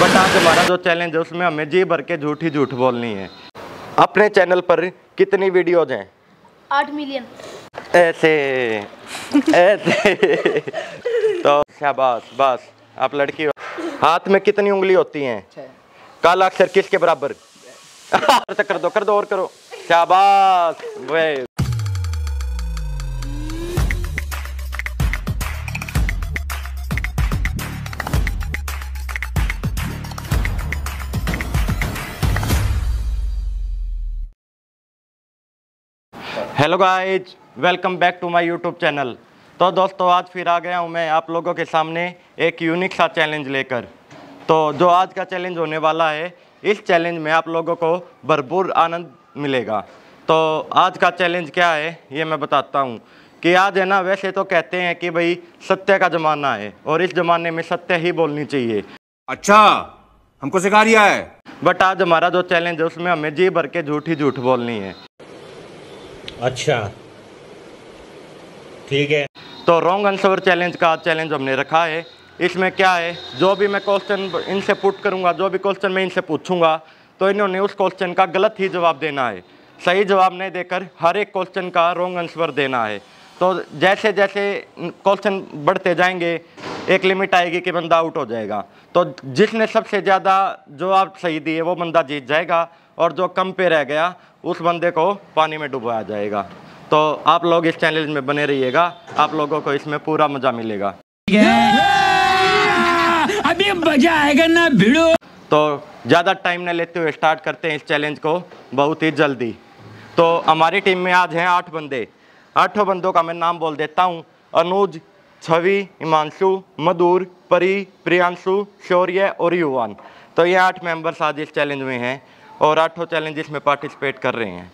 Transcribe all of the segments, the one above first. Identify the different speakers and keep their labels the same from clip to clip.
Speaker 1: But आज हमारा जो चैलेंज है उसमें हमें जी भर के झूठ ही झूठ बोलनी है। अपने चैनल पर कितनी वीडियोज़ हैं?
Speaker 2: आठ मिलियन
Speaker 1: ऐसे ऐसे। तो शाबाश बस आप लड़की हो। हाथ में कितनी उंगली होती हैं? काला अक्षर किसके बराबर? तो कर दो कर दो और करो। शाबाश वे hello guys welcome back to my YouTube channel तो दोस्तों आज फिर आ गया हूँ मैं आप लोगों के सामने एक यूनिक सा चैलेंज लेकर। तो जो आज का चैलेंज होने वाला है इस चैलेंज में आप लोगों को भरपूर आनंद मिलेगा। तो आज का चैलेंज क्या है ये मैं बताता हूँ कि आज है ना वैसे तो कहते हैं कि भाई सत्य का ज़माना है और इस ज़माने में सत्य ही बोलनी चाहिए।
Speaker 3: अच्छा हमको सिखा रिया है।
Speaker 1: बट आज हमारा जो चैलेंज है उसमें हमें जी भर के झूठ ही झूठ बोलनी है।
Speaker 4: अच्छा। ठीक है।
Speaker 1: तो रॉन्ग आंसर चैलेंज का चैलेंज हमने रखा है। इसमें क्या है? जो भी मैं क्वेश्चन इनसे पुट करूँगा, जो भी क्वेश्चन मैं इनसे पूछूँगा तो इन्होंने उस क्वेश्चन का गलत ही जवाब देना है। सही जवाब नहीं देकर हर एक क्वेश्चन का रॉन्ग आंसर देना है। तो जैसे जैसे क्वेश्चन बढ़ते जाएँगे, एक लिमिट आएगी कि बंदा आउट हो जाएगा। तो जिसने सबसे ज़्यादा जवाब सही दिए, वो बंदा जीत जाएगा और जो कम पे रह गया उस बंदे को पानी में डुबाया जाएगा। तो आप लोग इस चैलेंज में बने रहिएगा। आप लोगों को इसमें पूरा मज़ा मिलेगा।
Speaker 5: अभी मज़ा आएगा ना भिड़ो।
Speaker 1: तो ज़्यादा टाइम न लेते हुए स्टार्ट करते हैं इस चैलेंज को बहुत ही जल्दी। तो हमारी टीम में आज हैं आठ बंदे। आठों बंदों का मैं नाम बोल देता हूँ। अनुज छवि हिमांशु मधुर परी प्रियांशु शौर्य और युवान। तो ये आठ मेंबर्स आज इस चैलेंज में हैं। और आठों चैलेंजेस में पार्टिसिपेट कर रहे हैं।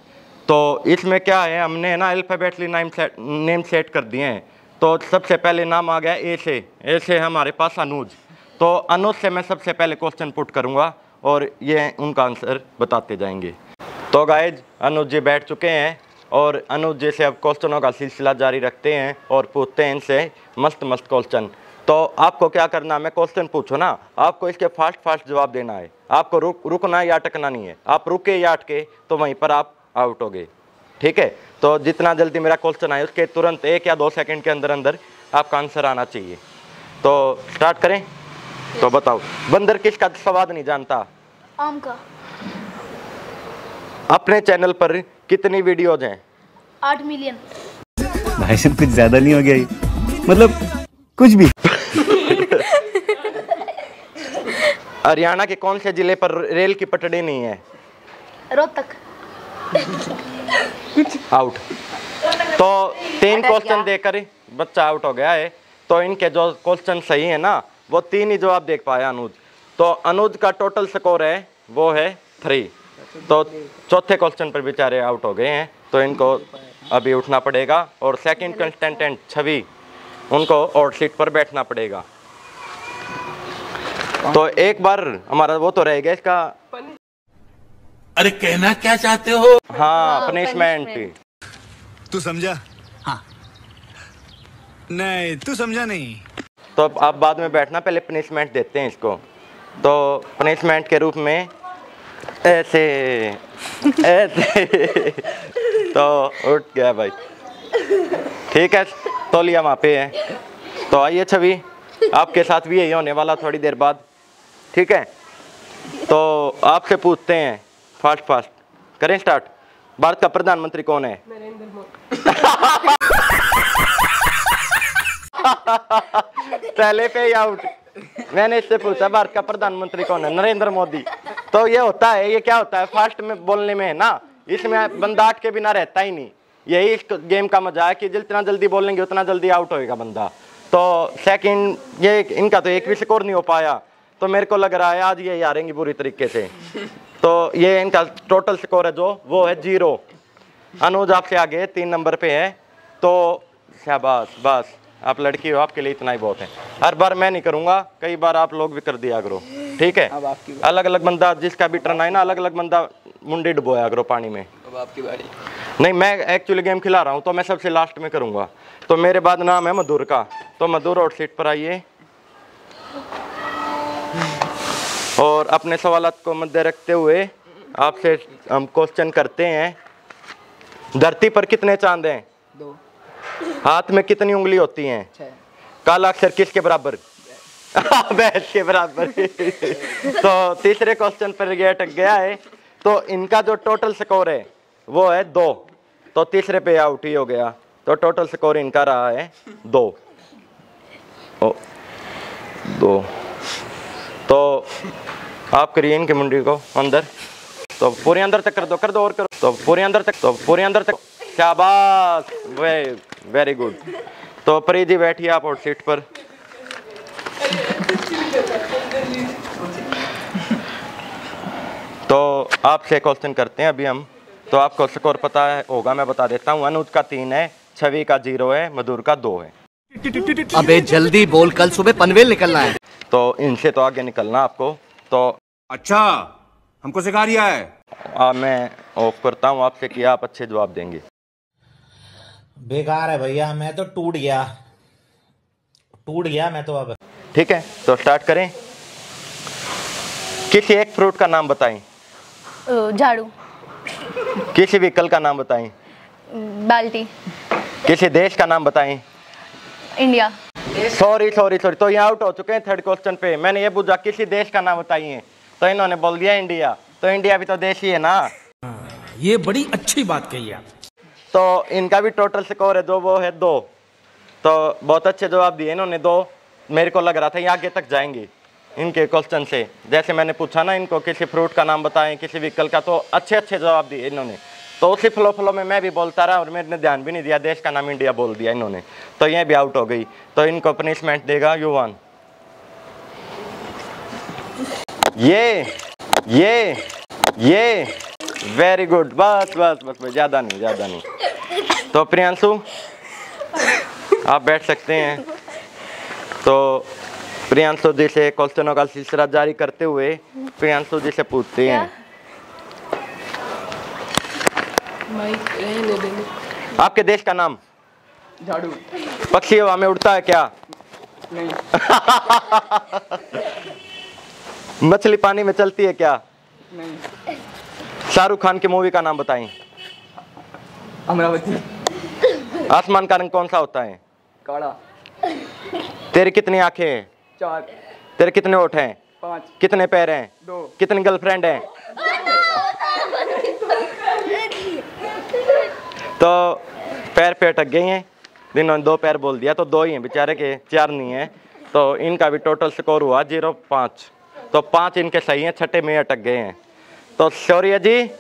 Speaker 1: तो इसमें क्या है, हमने ना अल्फ़ाबेटली नाम सेट नेम सेट कर दिए हैं। तो सबसे पहले नाम आ गया ए से। ए से हमारे पास अनुज। तो अनुज से मैं सबसे पहले क्वेश्चन पुट करूँगा और ये उनका आंसर बताते जाएँगे। तो गाइज़ अनुज जी बैठ चुके हैं और अनुज जी से अब क्वेश्चनों का सिलसिला जारी रखते हैं और पूछते हैं इनसे मस्त मस्त क्वेश्चन तो आपको क्या करना है? मैं क्वेश्चन पूछो ना? आपको इसके फास्ट फास्ट जवाब देना है। आपको रुक रुकना या अटकना नहीं है। आप रुके या अटके तो वहीं पर आप आउट हो गए। ठीक है? तो जितना जल्दी मेरा क्वेश्चन आए उसके तुरंत एक या दो सेकंड के अंदर अंदर आपका आंसर आना चाहिए। तो स्टार्ट करें। तो बताओ बंदर किसका स्वाद नहीं जानता?
Speaker 2: आम का।
Speaker 1: अपने चैनल पर कितनी वीडियोज़ हैं?
Speaker 2: आठ मिलियन
Speaker 5: भाई कुछ ज़्यादा नहीं हो गया मतलब कुछ भी।
Speaker 1: हरियाणा के कौन से ज़िले पर रेल की पटड़ी नहीं है?
Speaker 2: रोहतक।
Speaker 1: आउट तो तीन क्वेश्चन देकर बच्चा आउट हो गया है। तो इनके जो क्वेश्चन सही है ना वो तीन ही जवाब देख पाया अनुज। तो अनुज का टोटल स्कोर है वो है थ्री तो चौथे क्वेश्चन पर बेचारे आउट हो गए हैं। तो इनको अभी उठना पड़ेगा और सेकंड कंस्टेंटेंट छवि उनको और सीट पर बैठना पड़ेगा। तो एक बार हमारा वो तो रहेगा इसका।
Speaker 3: अरे कहना क्या चाहते हो?
Speaker 1: हाँ पनिशमेंट
Speaker 6: तू समझा? हाँ। नहीं तू समझा नहीं।
Speaker 1: तो आप बाद में बैठना पहले पनिशमेंट देते हैं इसको। तो पनिशमेंट के रूप में ऐसे ऐसे। तो उठ गया भाई। ठीक है तो तौलिया वहाँ पे है। तो आइए छवि आपके साथ भी यही होने वाला थोड़ी देर बाद। ठीक है? तो आपसे पूछते हैं फास्ट फास्ट करें स्टार्ट भारत का प्रधानमंत्री कौन है? पहले पे ही आउट मैंने इससे पूछा भारत का प्रधानमंत्री कौन है? नरेंद्र मोदी. तो ये होता है ये क्या होता है? फास्ट में बोलने में है ना? इसमें बंदा के बिना रहता ही नहीं. यही इस गेम का मज़ा है कि जितना जल्दी बोलेंगे उतना जल्दी आउट होएगा बंदा. तो सेकंड ये इनका तो एक भी स्कोर नहीं हो पाया. तो मेरे को लग रहा है आज ये हारेंगे पूरी तरीके से। तो ये इनका टोटल स्कोर है जो वो है ज़ीरो। अनुज आपसे आगे तीन नंबर पे है। तो शाबाश बस। आप लड़की हो आपके लिए इतना ही बहुत है। हर बार मैं नहीं करूँगा कई बार आप लोग भी कर दिया करो। ठीक है? अलग अलग बंदा जिसका भी टर्न आए ना अलग अलग बंदा मुंडी डुबोया करो पानी में।
Speaker 7: अब आपकी बारी।
Speaker 1: नहीं मैं एक्चुअली गेम खिला रहा हूँ तो मैं सबसे लास्ट में करूँगा। तो मेरे बाद नाम है मधुर का। तो मधुर और सीट पर आइए। और अपने सवाल को मध्य रखते हुए आपसे हम क्वेश्चन करते हैं। धरती पर कितने चाँद हैं?
Speaker 7: दो।
Speaker 1: हाथ में कितनी उंगली होती हैं? काला अक्षर किसके बराबर? भैंस के बराबर। तो तीसरे क्वेश्चन पर ये अटक गया है। तो इनका जो टोटल स्कोर है वो है दो। तो तीसरे पे आउट ही हो गया। तो टोटल स्कोर इनका रहा है दो। ओ, दो। आप करिए इनकी मुंडी को अंदर। तो पूरे अंदर तक कर दो कर दो और करो। तो पूरे अंदर तक तो पूरे अंदर तक। शाबाश, वे वेरी गुड तो परी जी बैठिए आप और सीट पर। तो आपसे क्वेश्चन करते हैं अभी हम। तो आपको स्कोर पता है, होगा, मैं बता देता हूँ। अनुज का तीन है, छवि का ज़ीरो है, मधुर का दो है।
Speaker 8: अबे जल्दी बोल, कल सुबह पनवेल निकलना है।
Speaker 1: तो इनसे तो आगे निकलना आपको तो
Speaker 6: अच्छा हमको सिखा रिया है।
Speaker 1: आ, मैं ऑफ़ करता हूँ आपसे कि आप अच्छे जवाब देंगे।
Speaker 9: बेकार है भैया मैं तो टूट गया। टूट गया मैं तो अब।
Speaker 1: ठीक है तो स्टार्ट करें। किसी एक फ्रूट का नाम बताएँ।
Speaker 2: झाड़ू।
Speaker 1: किसी व्हीकल का नाम बताएँ।
Speaker 2: बाल्टी।
Speaker 1: किसी देश का नाम बताएँ।
Speaker 2: इंडिया।
Speaker 1: सॉरी सॉरी सॉरी तो ये आउट हो चुके हैं थर्ड क्वेश्चन पे। मैंने ये पूछा किसी देश का नाम बताइए। तो इन्होंने बोल दिया इंडिया तो इंडिया भी तो देश ही है ना?
Speaker 3: ये बड़ी अच्छी बात कही आप।
Speaker 1: तो इनका भी टोटल स्कोर है दो वो है दो। तो बहुत अच्छे जवाब दिए इन्होंने दो। मेरे को लग रहा था ये आगे तक जाएँगे इनके क्वेश्चन से। जैसे मैंने पूछा ना इनको किसी फ्रूट का नाम बताएँ किसी व्हीकल का तो अच्छे अच्छे जवाब दिए इन्होंने। तो उसी फ्लो फ्लो में मैं भी बोलता रहा और मैंने ध्यान भी नहीं दिया। देश का नाम इंडिया बोल दिया इन्होंने। तो ये भी आउट हो गई। तो इनको पनिशमेंट देगा युवान। ये ये ये वेरी गुड बस बस बस बस, ज़्यादा नहीं ज़्यादा नहीं। तो प्रियांशु, आप बैठ सकते हैं। तो प्रियांशु जी से क्वेश्चनों का सिलसिला जारी करते हुए प्रियांशु जी से पूछते हैं। आपके देश का नाम?
Speaker 7: झाड़ू।
Speaker 1: पक्षी हवा में उड़ता है क्या?
Speaker 7: नहीं।
Speaker 1: मछली पानी में चलती है क्या?
Speaker 7: नहीं।
Speaker 1: शाहरुख खान की मूवी का नाम बताएँ।
Speaker 7: अमरावती।
Speaker 1: आसमान का रंग कौन सा होता है?
Speaker 7: काड़ा
Speaker 1: तेरी कितनी आँखें हैं?
Speaker 7: चार।
Speaker 1: तेरे कितने ओठ हैं?
Speaker 7: पाँच।
Speaker 1: कितने पैर हैं?
Speaker 7: दो।
Speaker 1: कितनी गर्लफ्रेंड हैं? तो पैर पे अटक गए हैं। इन्होंने दो पैर बोल दिया तो दो ही हैं बेचारे के चार नहीं है। तो इनका भी टोटल स्कोर हुआ ज़ीरो पाँच। तो पाँच इनके सही हैं छठे में अटक गए हैं। तो शौर्य जी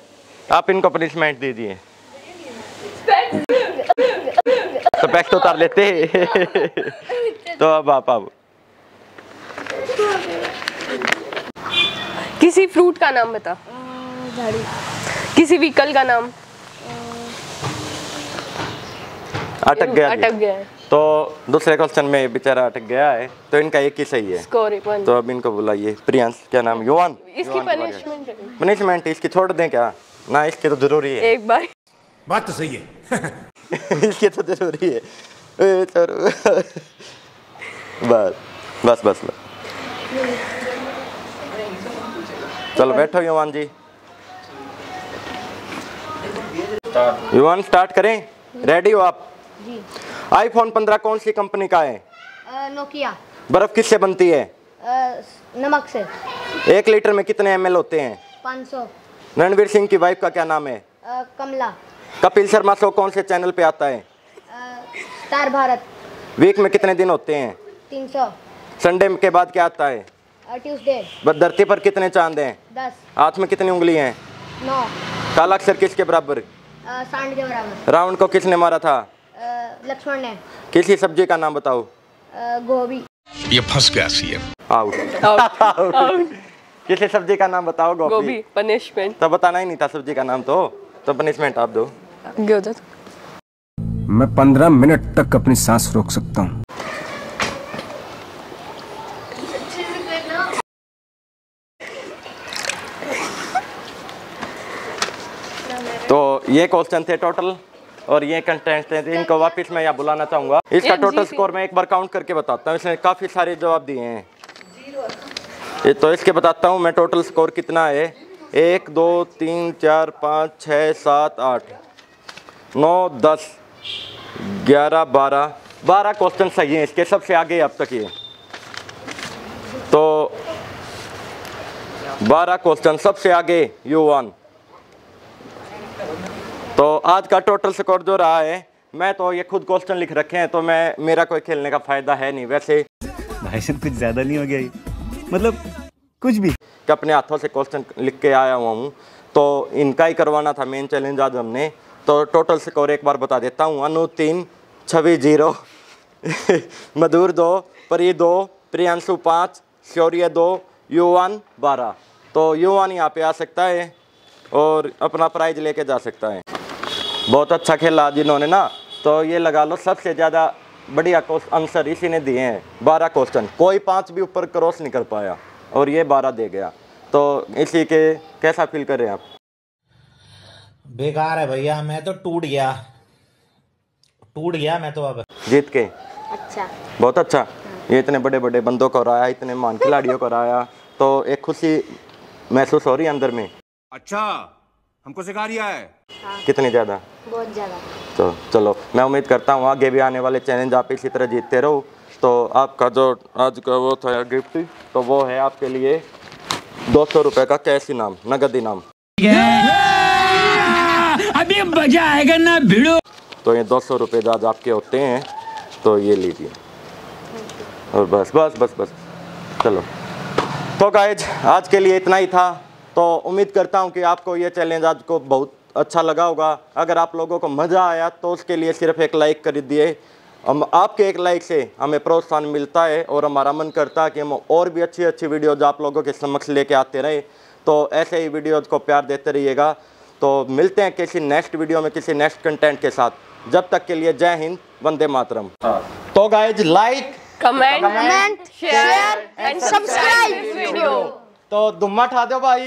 Speaker 1: आप इनको पनिशमेंट दीजिए। तो पैक्स तो उतार लेते तो अब आप अब।
Speaker 10: किसी फ्रूट का नाम बता। किसी व्हीकल का नाम।
Speaker 1: अटक गया
Speaker 10: अटक गया।
Speaker 1: तो दूसरे क्वेश्चन में बेचारा अटक गया है तो इनका एक ही सही है। तो अब इनको बुलाइए। प्रियांश क्या नाम? युवान।
Speaker 10: इसकी पनिशमेंट
Speaker 1: पनिशमेंट इसकी छोड़ दें क्या? ना इसकी तो ज़रूरी है।
Speaker 10: एक बार।
Speaker 3: बात तो सही है।
Speaker 1: इसकी तो ज़रूरी है। बस बस बस बस। चलो बैठो युवान जी। युवान स्टार्ट करें। रेडी हो आप?
Speaker 2: जी।
Speaker 1: आईफोन 15 कौन सी कंपनी का है?
Speaker 2: नोकिया
Speaker 1: बर्फ़ किससे बनती है?
Speaker 2: नमक से।
Speaker 1: एक लीटर में कितने एमएल होते हैं?
Speaker 2: पाँच सौ।
Speaker 1: रणवीर सिंह की वाइफ का क्या नाम है?
Speaker 2: कमला।
Speaker 1: कपिल शर्मा शो कौन से चैनल पे आता है?
Speaker 2: स्टार भारत।
Speaker 1: वीक में कितने दिन होते हैं?
Speaker 2: तीन सौ।
Speaker 1: संडे के बाद क्या आता है?
Speaker 2: ट्यूसडे
Speaker 1: धरती पर कितने चाँद हैं?
Speaker 2: दस।
Speaker 1: हाथ में कितनी उंगली हैं?
Speaker 2: नौ।
Speaker 1: काला अक्षर किसके बराबर?
Speaker 2: सांड के बराबर।
Speaker 1: रावण को किसने मारा था?
Speaker 2: लक्ष्मण ने।
Speaker 1: किसी सब्ज़ी का नाम बताओ?
Speaker 2: गोभी।
Speaker 6: ये फंस गया सीएम
Speaker 1: आउट।
Speaker 10: आउट।
Speaker 1: किसी सब्ज़ी का नाम बताओ गोभी?
Speaker 10: गोभी पनिशमेंट
Speaker 1: तो बताना ही नहीं था सब्ज़ी का नाम तो। तो पनिशमेंट आप दो।
Speaker 8: मैं पंद्रह मिनट तक अपनी सांस रोक सकता हूँ।
Speaker 1: तो ये क्वेश्चन थे टोटल और ये कंटेंट थे इनको वापस मैं यहाँ बुलाना चाहूँगा। इसका टोटल स्कोर मैं एक बार काउंट करके बताता हूँ। इसने काफ़ी सारे जवाब दिए हैं। ये तो इसके बताता हूँ मैं टोटल स्कोर कितना है। एक दो तीन चार पाँच छः सात आठ नौ दस ग्यारह बारह। बारह क्वेश्चन सही हैं इसके सबसे आगे अब तक ये। तो बारह क्वेश्चन सबसे आगे यू वन तो आज का टोटल स्कोर जो रहा है मैं तो ये खुद क्वेश्चन लिख रखे हैं तो मैं मेरा कोई खेलने का फ़ायदा है नहीं वैसे।
Speaker 5: भाई साहब कुछ ज़्यादा नहीं हो गया मतलब कुछ भी।
Speaker 1: कि अपने हाथों से क्वेश्चन लिख के आया हुआ हूँ तो इनका ही करवाना था मेन चैलेंज आज हमने। तो टोटल स्कोर एक बार बता देता हूँ अनु तीन छवि ज़ीरो मधुर दो परी दो प्रियांशु पाँच शौर्य दो युवान बारह। तो युवान यहाँ पे आ सकता है और अपना प्राइज लेके जा सकता है। बहुत अच्छा खेला आज इन्होंने ना। तो ये लगा लो सबसे ज़्यादा बढ़िया आंसर इसी ने दिए हैं बारह क्वेश्चन कोई पाँच भी ऊपर क्रॉस नहीं कर पाया और ये बारह दे गया। तो इसी के कैसा फील कर रहे हैं आप?
Speaker 9: बेकार है भैया मैं तो टूट गया। टूट गया मैं तो अब।
Speaker 1: जीत के?
Speaker 2: अच्छा।
Speaker 1: बहुत अच्छा। ये इतने बड़े बड़े बंदों को हराया इतने महान खिलाड़ियों को हराया तो एक खुशी महसूस हो रही है अंदर में।
Speaker 6: अच्छा। हमको सिखा रिया है।
Speaker 1: कितनी ज़्यादा?
Speaker 2: बहुत ज़्यादा।
Speaker 1: तो चलो मैं उम्मीद करता हूँ आगे भी आने वाले चैलेंज आप इसी तरह जीतते रहो। तो आपका जो आज का वो था गिफ्ट तो वो है आपके लिए दो सौ रुपये का कैश इनाम नगद इनाम।
Speaker 3: अभी मज़ा आएगा ना भिड़ो।
Speaker 1: तो ये दो सौ रुपये आज आपके होते हैं तो ये लीजिए। और बस बस बस बस। चलो। तो गाइज़ आज के लिए इतना ही था। तो उम्मीद करता हूँ कि आपको ये चैलेंज आज को बहुत अच्छा लगा होगा। अगर आप लोगों को मज़ा आया तो उसके लिए सिर्फ़ एक लाइक कर दिए हम आपके एक लाइक से हमें प्रोत्साहन मिलता है और हमारा मन करता है कि हम और भी अच्छी अच्छी वीडियोज़ आप लोगों के समक्ष लेके आते रहें। तो ऐसे ही वीडियोज़ को प्यार देते रहिएगा। तो मिलते हैं किसी नेक्स्ट वीडियो में किसी नेक्स्ट कंटेंट के साथ। जब तक के लिए जय हिंद वंदे मातरम। तो guys like
Speaker 10: comment
Speaker 2: comment share and subscribe
Speaker 10: video
Speaker 1: तो दुम्मा ठा दो भाई।